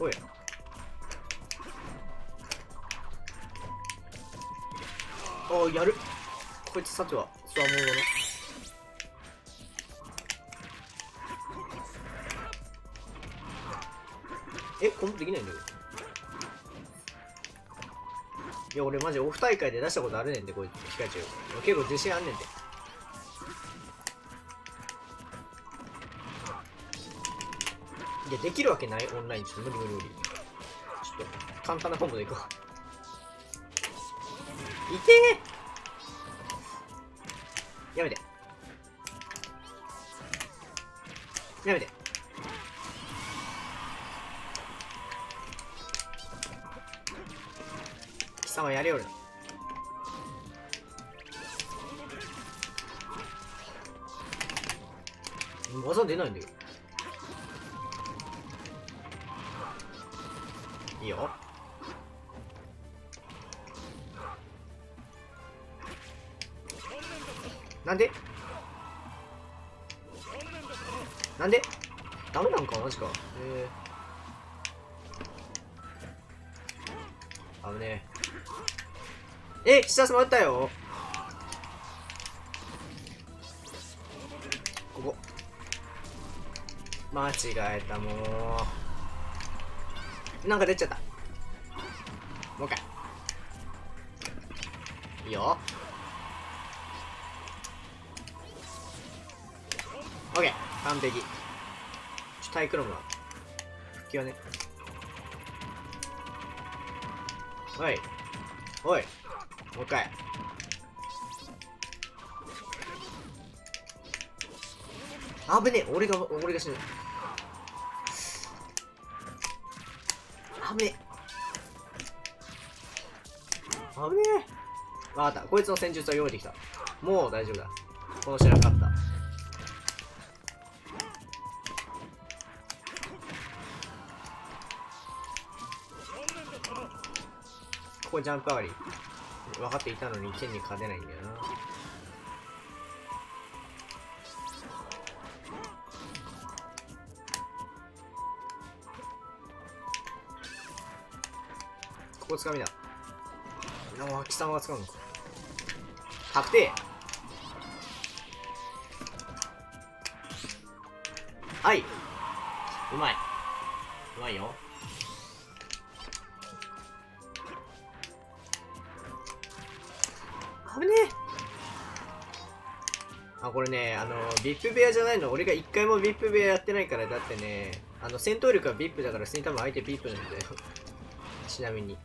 おいおやる。こいつさてはつわものだなえコンボできないんだよいや俺マジオフ大会で出したことあるねんでこいつ。ピカチュウ結構自信あんねんてやできるわけないオンラインちょっと無理無理無理ちょっと簡単なコンボでいこう。いてー。やめて。やめて。貴様やれよる技出ないんだよいいよ。なんで？なんで？ダメなんか？マジか。えー、危ねえ。え下回ったよ。ここ。間違えたもう。なんか出ちゃった。もう一回。いいよ。オッケー。完璧。ちょタイクロムは復帰はね。おい。おい。もう一回。危ねえ。俺が俺が死ぬ。危ねえ。危ねえ。わかった。こいつの戦術は用意できた。もう大丈夫だ。この試合は勝った。ここジャンプ上がり。分かっていたのに剣に勝てないんだよな。ここつかみだもう貴様が使うのか。確定。はい。うまい。うまいよ。危ねえ。あこれねあの VIP 部屋じゃないの。俺が一回も VIP 部屋やってないからだってねあの戦闘力は VIP だから普通に多分相手 VIP なんだよ。ちなみに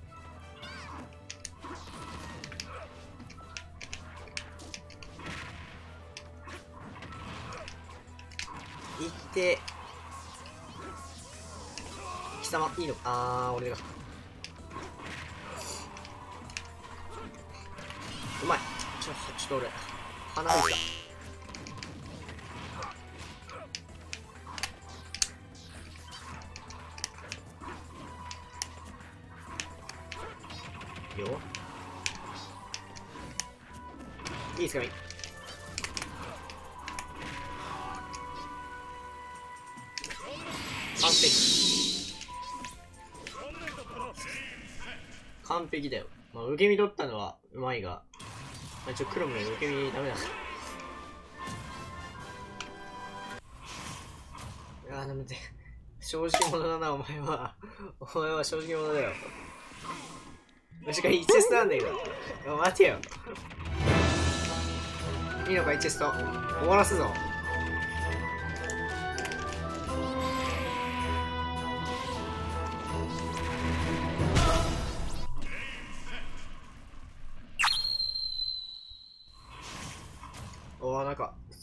いって貴様いいのか？あー俺が。うまい。ちょちょっと俺鼻浮いたよ。いいですかみ完璧だよ。まあ受け身取ったのはうまいが。まあ、ちょ黒も受け身ダメだいやーダメだ正直者だなお前は。お前は正直者だよ。確かに1テストなんだけど。待てよ。いいのか1テスト。終わらすぞ。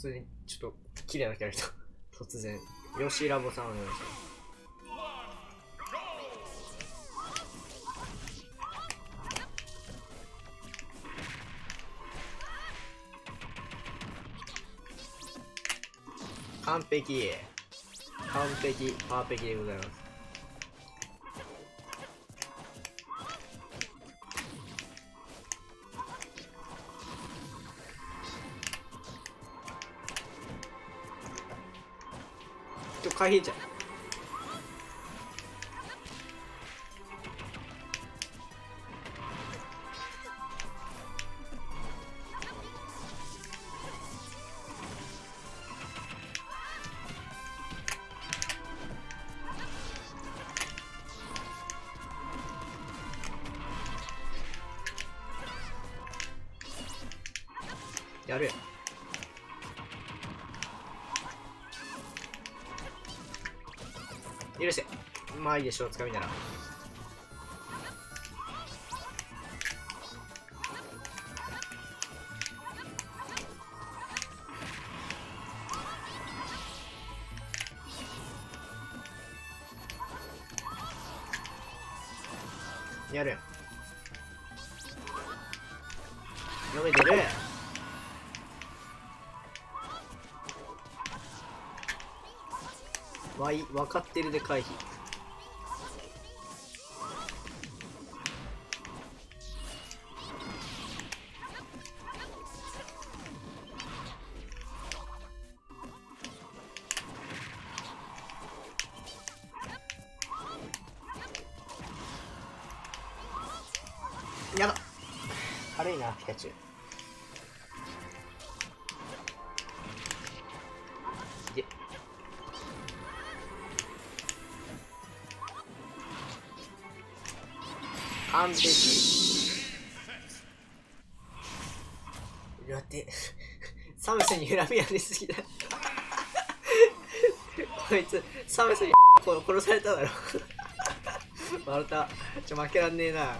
通にちょっと綺麗なキャラクター。突然。ヨシラボさんお願いします。完璧。完璧。パーフェキでございます。かじゃんやるやん。許し。てまあいいでしょうつかみなら。やるやん。読めてる。わい分かってるで回避。やだ。軽いなピカチュウ。完璧。だって。サムスに恨みありすぎだ。こいつサムスに殺されただろ。笑った。ちょ負けらんねえな。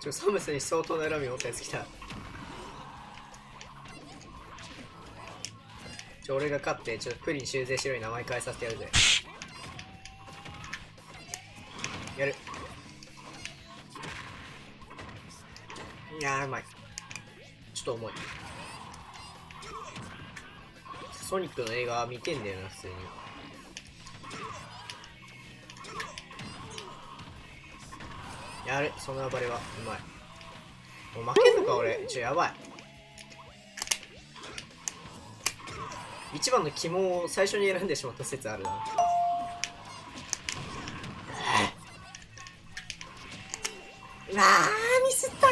ちょサムスに相当な恨みを持ったやつ来た。ちょ俺が勝ってちょっとプリン修正しろに名前変えさせてやるぜ。やる。いやーうまい。ちょっと重い。ソニックの映画見てんだよな普通に。やる。その暴れはうまい。もう負けんのか俺。ちょやばい。一番の肝を最初に選んでしまった説あるな。うわーミスったー。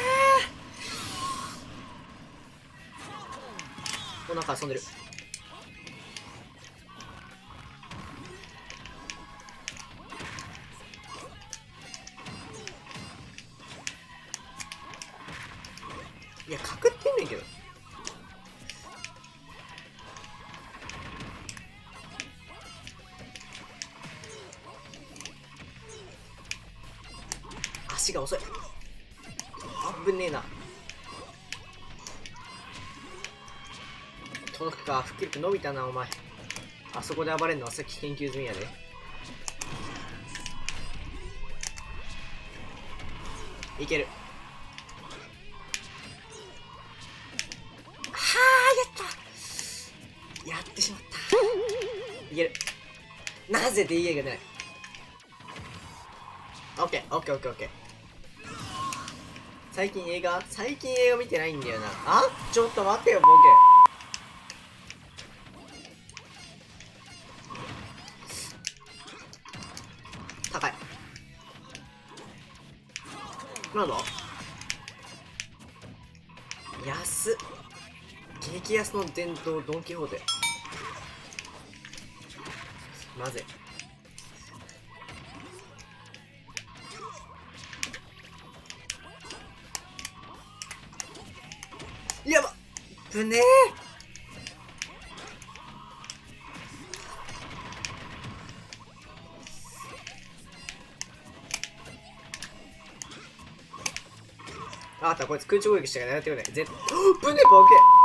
おなんか遊んでる。いやかくってんねんけど。遅い。あぶねえな。届くかフックリップ伸びたなお前。あそこで暴れんのはさっき研究済みやで。いける。はあやった。やってしまった。いける。なぜ DA が出ない？オッケー最近映画？最近映画見てないんだよな。あ？ちょっと待ってよボケ。高い。なんだ安っ。激安の伝統ドン・キホーテ。なぜやば。ぶねえ。あった。こいつ空中攻撃しから狙ってくれ。絶対ぶねえボケ。